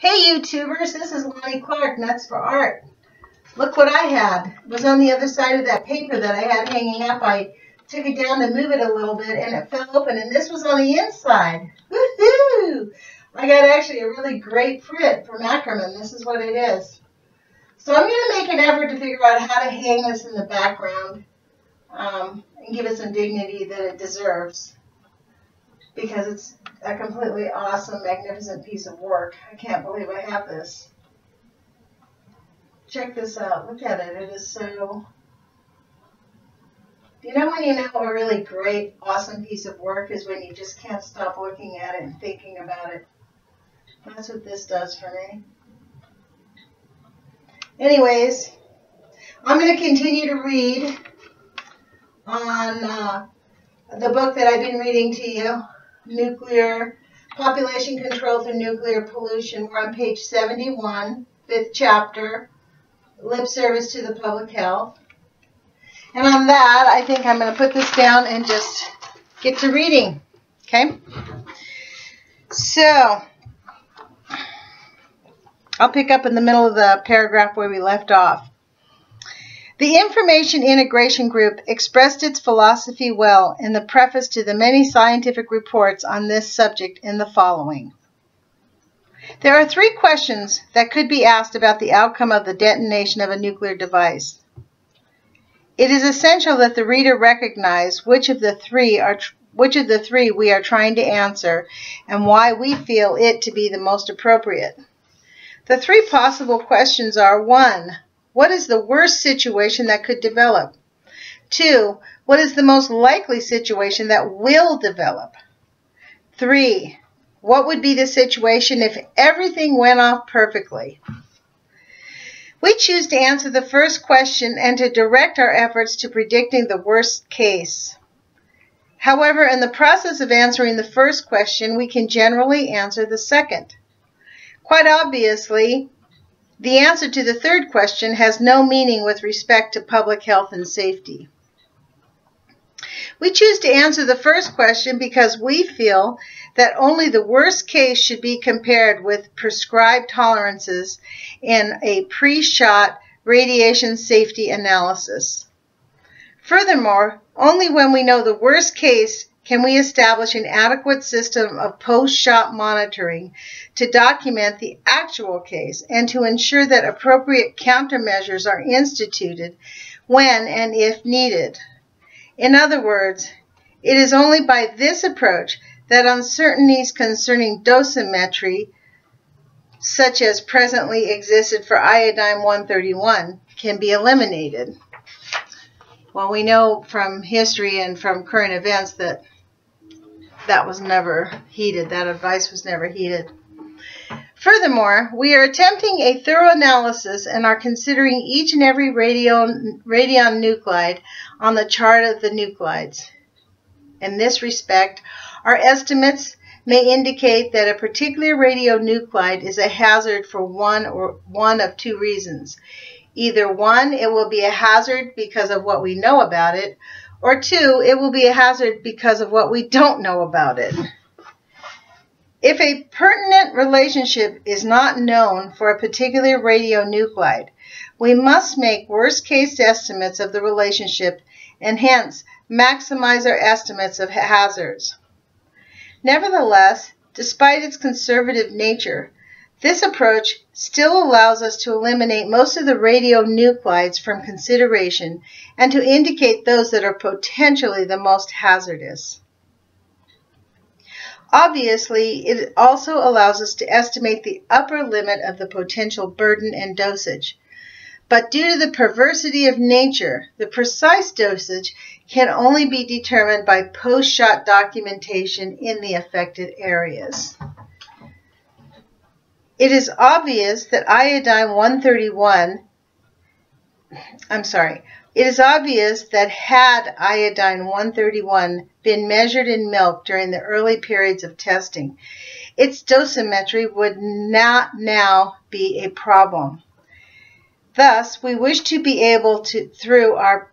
Hey YouTubers, this is Lonnie Clark, Nuts for Art. Look what I had. It was on the other side of that paper that I had hanging up. I took it down to move it a little bit and it fell open and this was on the inside. Woohoo! I got actually a really great print from Ackermann. This is what it is. So I'm going to make an effort to figure out how to hang this in the background um, and give it some dignity that it deserves because it's a completely awesome, magnificent piece of work. I can't believe I have this. Check this out. Look at it. It is so... You know when you know a really great, awesome piece of work is when you just can't stop looking at it and thinking about it. That's what this does for me. Anyways, I'm going to continue to read on uh, the book that I've been reading to you, Nuclear Population Control Through Nuclear Pollution. We're on page 71, fifth chapter, Lip Service to the Public Health. And on that, I think I'm going to put this down and just get to reading. Okay? So, I'll pick up in the middle of the paragraph where we left off. The Information Integration Group expressed its philosophy well in the preface to the many scientific reports on this subject in the following. There are three questions that could be asked about the outcome of the detonation of a nuclear device. It is essential that the reader recognize which of the three are which of the three we are trying to answer and why we feel it to be the most appropriate. The three possible questions are 1. What is the worst situation that could develop? 2. What is the most likely situation that will develop? 3. What would be the situation if everything went off perfectly? We choose to answer the first question and to direct our efforts to predicting the worst case. However, in the process of answering the first question, we can generally answer the second. Quite obviously, the answer to the third question has no meaning with respect to public health and safety. We choose to answer the first question because we feel that only the worst case should be compared with prescribed tolerances in a pre-shot radiation safety analysis. Furthermore, only when we know the worst case can we establish an adequate system of post-shot monitoring to document the actual case and to ensure that appropriate countermeasures are instituted when and if needed? In other words, it is only by this approach that uncertainties concerning dosimetry, such as presently existed for iodine 131, can be eliminated. Well, we know from history and from current events that that was never heeded. That advice was never heeded. Furthermore, we are attempting a thorough analysis and are considering each and every radion, radionuclide on the chart of the nuclides. In this respect, our estimates may indicate that a particular radionuclide is a hazard for one or one of two reasons. Either one, it will be a hazard because of what we know about it, or two, it will be a hazard because of what we don't know about it. If a pertinent relationship is not known for a particular radionuclide, we must make worst case estimates of the relationship and hence maximize our estimates of hazards. Nevertheless, despite its conservative nature, this approach still allows us to eliminate most of the radionuclides from consideration and to indicate those that are potentially the most hazardous. Obviously, it also allows us to estimate the upper limit of the potential burden and dosage. But due to the perversity of nature, the precise dosage can only be determined by post-shot documentation in the affected areas. It is obvious that iodine 131, I'm sorry, it is obvious that had iodine 131 been measured in milk during the early periods of testing, its dosimetry would not now be a problem. Thus, we wish to be able to, through our,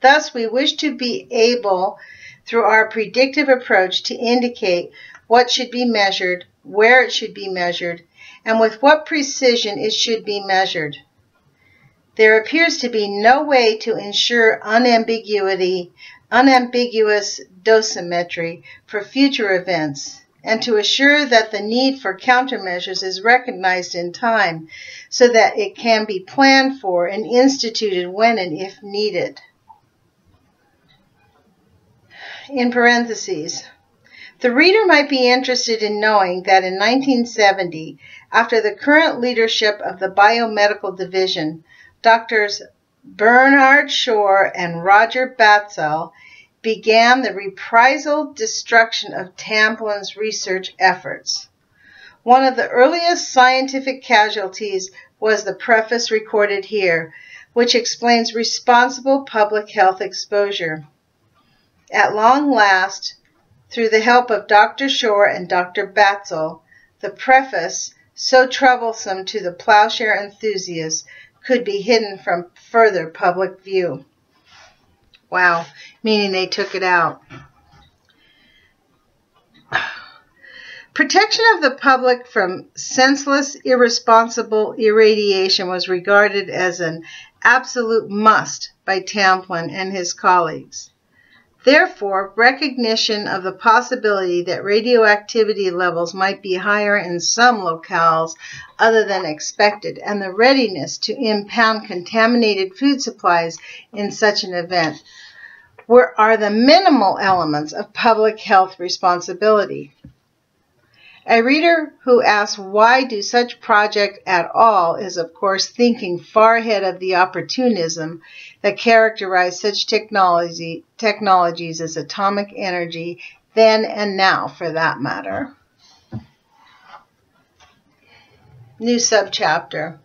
thus we wish to be able, through our predictive approach, to indicate what should be measured where it should be measured, and with what precision it should be measured. There appears to be no way to ensure unambiguity, unambiguous dosimetry for future events and to assure that the need for countermeasures is recognized in time so that it can be planned for and instituted when and if needed. In parentheses, the reader might be interested in knowing that in 1970, after the current leadership of the Biomedical Division, Doctors Bernard Shore and Roger Batzel began the reprisal destruction of Tamplin's research efforts. One of the earliest scientific casualties was the preface recorded here, which explains responsible public health exposure. At long last, through the help of Dr. Shore and Dr. Batzel, the preface, so troublesome to the plowshare enthusiasts, could be hidden from further public view. Wow, meaning they took it out. Protection of the public from senseless, irresponsible irradiation was regarded as an absolute must by Tamplin and his colleagues. Therefore, recognition of the possibility that radioactivity levels might be higher in some locales other than expected, and the readiness to impound contaminated food supplies in such an event were, are the minimal elements of public health responsibility. A reader who asks why do such project at all is of course thinking far ahead of the opportunism that characterized such technology, technologies as atomic energy then and now for that matter. New subchapter.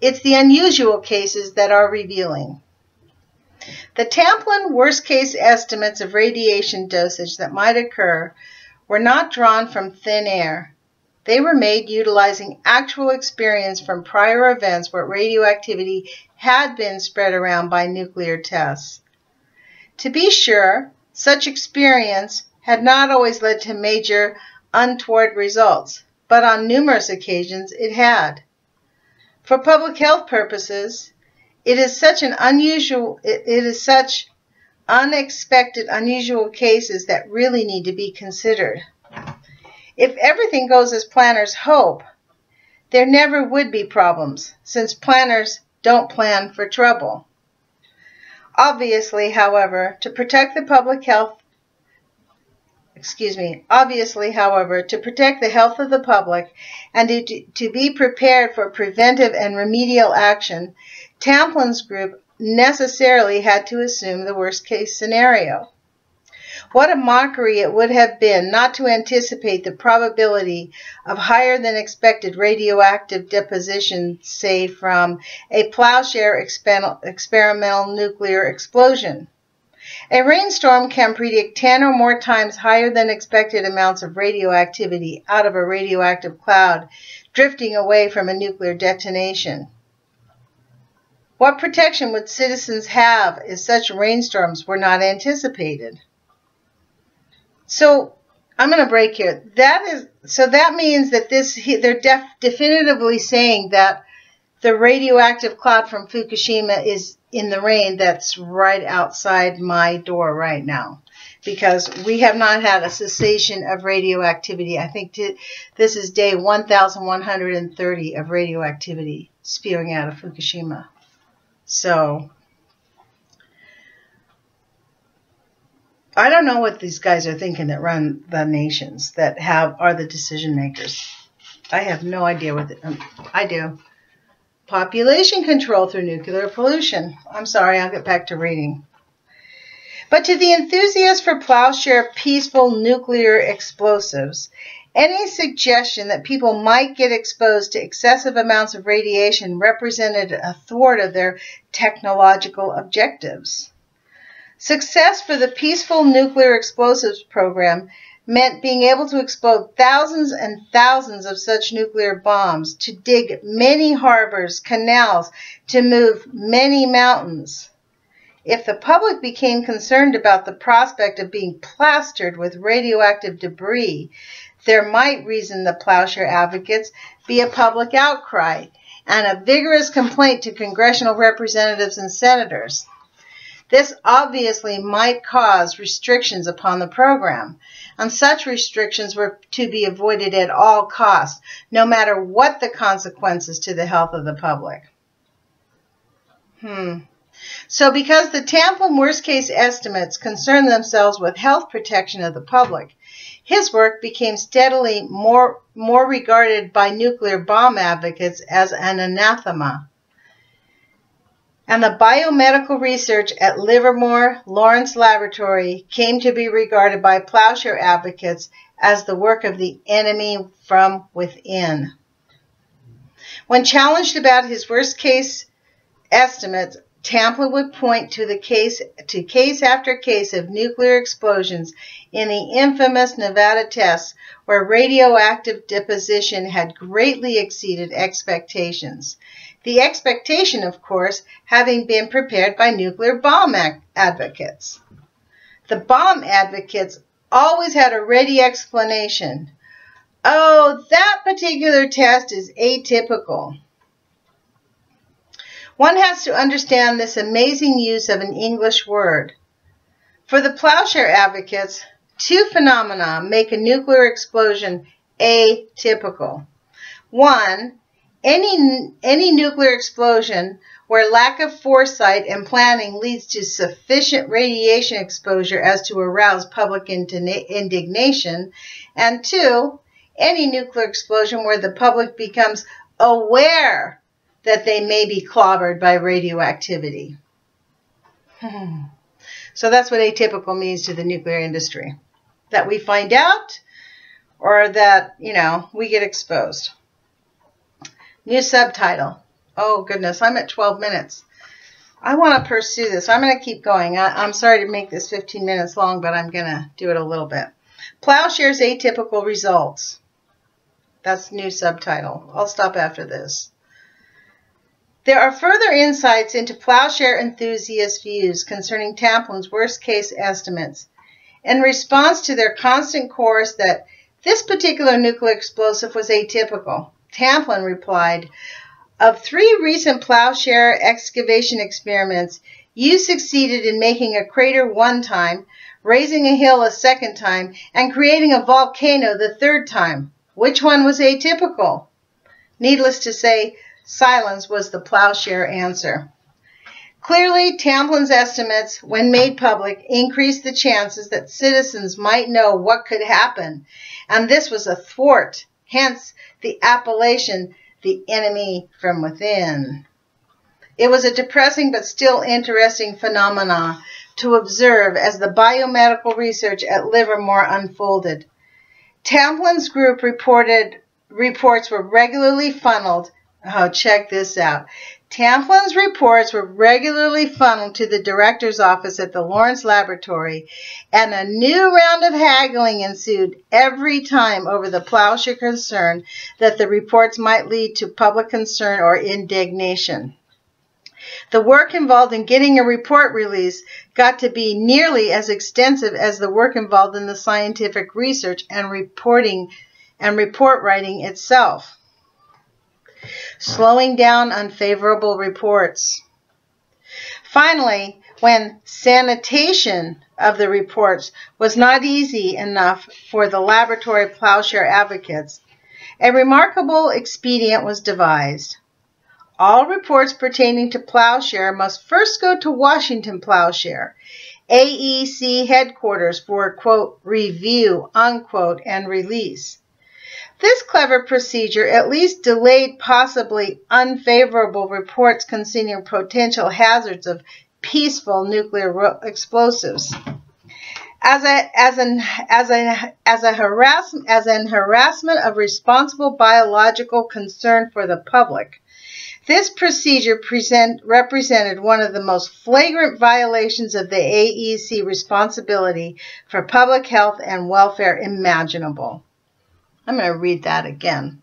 It's the unusual cases that are revealing. The Tamplin worst case estimates of radiation dosage that might occur were not drawn from thin air. They were made utilizing actual experience from prior events where radioactivity had been spread around by nuclear tests. To be sure, such experience had not always led to major untoward results, but on numerous occasions it had. For public health purposes, it is such an unusual it, is such unexpected, unusual cases that really need to be considered. If everything goes as planners hope, there never would be problems, since planners don't plan for trouble. Obviously, however, to protect the public health excuse me, obviously, however, to protect the health of the public and to, to be prepared for preventive and remedial action, Tamplin's group necessarily had to assume the worst case scenario. What a mockery it would have been not to anticipate the probability of higher than expected radioactive deposition, say from a plowshare experimental nuclear explosion. A rainstorm can predict 10 or more times higher than expected amounts of radioactivity out of a radioactive cloud drifting away from a nuclear detonation. What protection would citizens have if such rainstorms were not anticipated? So I'm going to break here. That is so that means that this they're def, definitively saying that the radioactive cloud from Fukushima is in the rain that's right outside my door right now because we have not had a cessation of radioactivity. I think this is day 1130 of radioactivity spewing out of Fukushima. So I don't know what these guys are thinking that run the nations that have are the decision makers. I have no idea what the, um, I do. Population control through nuclear pollution. I'm sorry, I'll get back to reading. But to the enthusiast for plowshare peaceful nuclear explosives, any suggestion that people might get exposed to excessive amounts of radiation represented a thwart of their technological objectives. Success for the Peaceful Nuclear Explosives Program meant being able to explode thousands and thousands of such nuclear bombs, to dig many harbors, canals, to move many mountains. If the public became concerned about the prospect of being plastered with radioactive debris, there might, reason the plowshare advocates, be a public outcry and a vigorous complaint to congressional representatives and senators. This obviously might cause restrictions upon the program, and such restrictions were to be avoided at all costs, no matter what the consequences to the health of the public. Hmm. So because the Tamplin worst case estimates concern themselves with health protection of the public, his work became steadily more, more regarded by nuclear bomb advocates as an anathema. And the biomedical research at Livermore Lawrence Laboratory came to be regarded by plowshare advocates as the work of the enemy from within. When challenged about his worst case estimates, Tamplin would point to the case to case after case of nuclear explosions in the infamous Nevada tests where radioactive deposition had greatly exceeded expectations. The expectation, of course, having been prepared by nuclear bomb advocates. The bomb advocates always had a ready explanation. Oh, that particular test is atypical. One has to understand this amazing use of an English word. For the plowshare advocates, two phenomena make a nuclear explosion atypical. One, any, any nuclear explosion where lack of foresight and planning leads to sufficient radiation exposure as to arouse public indignation. And two, any nuclear explosion where the public becomes aware that they may be clobbered by radioactivity. Hmm. so that's what atypical means to the nuclear industry. That we find out or that, you know, we get exposed. New subtitle. Oh, goodness, I'm at 12 minutes. I want to pursue this. I'm going to keep going. I, am sorry to make this 15 minutes long, but I'm going to do it a little bit. Plowshares Atypical Results. That's new subtitle. I'll stop after this. There are further insights into plowshare enthusiast views concerning Tamplin's worst case estimates. In response to their constant chorus that this particular nuclear explosive was atypical, Tamplin replied, Of three recent plowshare excavation experiments, you succeeded in making a crater one time, raising a hill a second time, and creating a volcano the third time. Which one was atypical? Needless to say, Silence was the plowshare answer. Clearly, Tamplin's estimates, when made public, increased the chances that citizens might know what could happen, and this was a thwart, hence the appellation, the enemy from within. It was a depressing but still interesting phenomena to observe as the biomedical research at Livermore unfolded. Tamplin's group reported reports were regularly funneled Oh, check this out. Tamplin's reports were regularly funneled to the director's office at the Lawrence Laboratory, and a new round of haggling ensued every time over the plowshare concern that the reports might lead to public concern or indignation. The work involved in getting a report release got to be nearly as extensive as the work involved in the scientific research and reporting and report writing itself slowing down unfavorable reports. Finally, when sanitation of the reports was not easy enough for the laboratory plowshare advocates, a remarkable expedient was devised. All reports pertaining to plowshare must first go to Washington Plowshare, AEC headquarters for, quote, review, unquote, and release. This clever procedure at least delayed possibly unfavorable reports concerning potential hazards of peaceful nuclear explosives. As a as an as a as a harassment as an harassment of responsible biological concern for the public. This procedure present, represented one of the most flagrant violations of the AEC responsibility for public health and welfare imaginable. I'm going to read that again.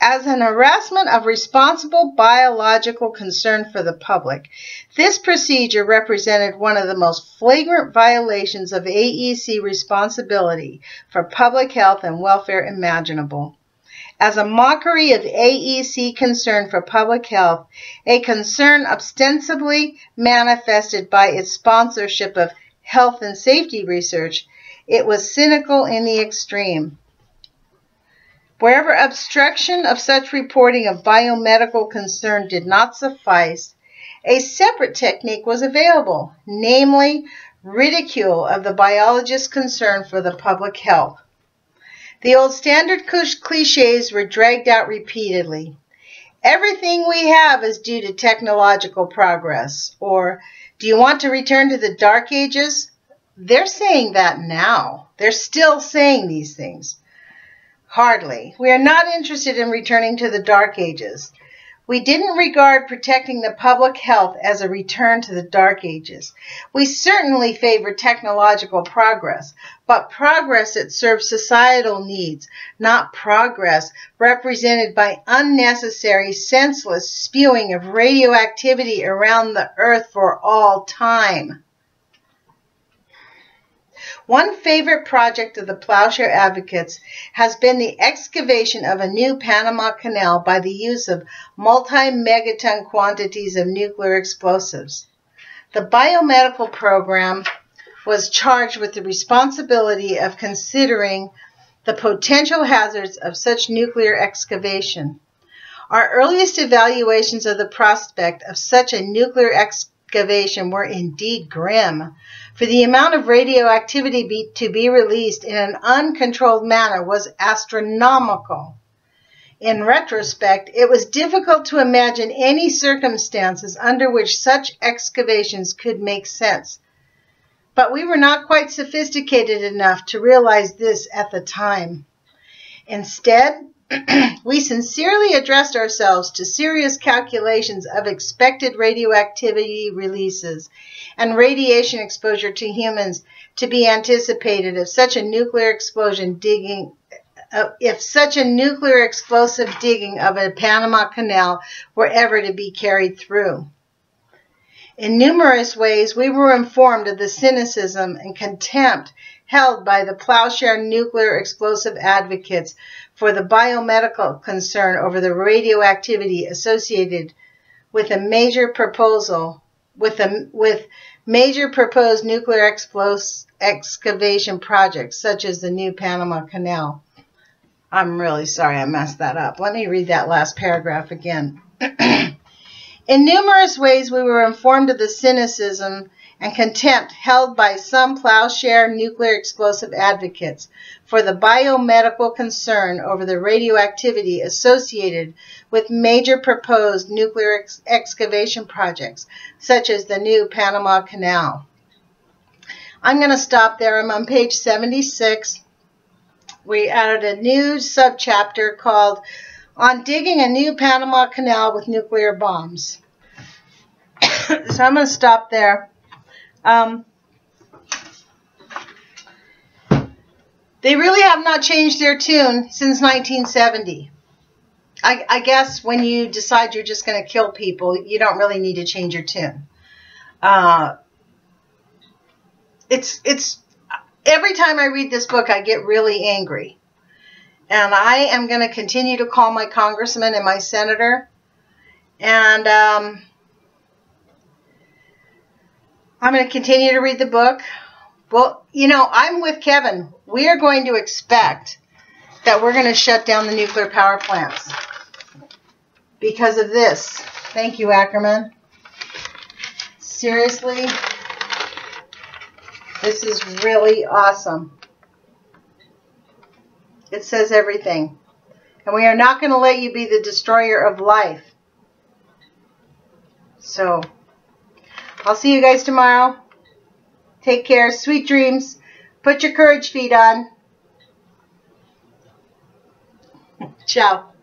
as an harassment of responsible biological concern for the public. This procedure represented one of the most flagrant violations of AEC responsibility for public health and welfare imaginable. As a mockery of AEC concern for public health, a concern ostensibly manifested by its sponsorship of health and safety research, it was cynical in the extreme. Wherever obstruction of such reporting of biomedical concern did not suffice, a separate technique was available, namely ridicule of the biologist's concern for the public health. The old standard cliches were dragged out repeatedly. Everything we have is due to technological progress. Or, do you want to return to the dark ages? They're saying that now. They're still saying these things. Hardly. We are not interested in returning to the Dark Ages. We didn't regard protecting the public health as a return to the Dark Ages. We certainly favor technological progress, but progress that serves societal needs, not progress represented by unnecessary, senseless spewing of radioactivity around the earth for all time. One favorite project of the plowshare advocates has been the excavation of a new Panama Canal by the use of multi-megaton quantities of nuclear explosives. The biomedical program was charged with the responsibility of considering the potential hazards of such nuclear excavation. Our earliest evaluations of the prospect of such a nuclear excavation were indeed grim for the amount of radioactivity be, to be released in an uncontrolled manner was astronomical. In retrospect, it was difficult to imagine any circumstances under which such excavations could make sense. But we were not quite sophisticated enough to realize this at the time. Instead, we sincerely addressed ourselves to serious calculations of expected radioactivity releases and radiation exposure to humans to be anticipated if such a nuclear explosion digging uh, if such a nuclear explosive digging of a Panama Canal were ever to be carried through. In numerous ways, we were informed of the cynicism and contempt held by the plowshare nuclear explosive advocates for the biomedical concern over the radioactivity associated with a major proposal with a with major proposed nuclear excavation projects such as the new Panama Canal. I'm really sorry I messed that up. Let me read that last paragraph again. In numerous ways, we were informed of the cynicism and contempt held by some plowshare nuclear explosive advocates for the biomedical concern over the radioactivity associated with major proposed nuclear ex excavation projects, such as the new Panama Canal. I'm going to stop there. I'm on page 76. We added a new subchapter called On Digging a New Panama Canal with Nuclear Bombs. so I'm going to stop there. Um, they really have not changed their tune since 1970. I, I guess when you decide you're just going to kill people, you don't really need to change your tune. Uh, it's it's every time I read this book, I get really angry. And I am going to continue to call my congressman and my senator. And um, I'm going to continue to read the book. Well, you know, I'm with Kevin. We are going to expect that we're going to shut down the nuclear power plants because of this. Thank you, Ackermann. Seriously, this is really awesome. It says everything. And we are not going to let you be the destroyer of life. So... I'll see you guys tomorrow. Take care. Sweet dreams. Put your courage feet on. Ciao.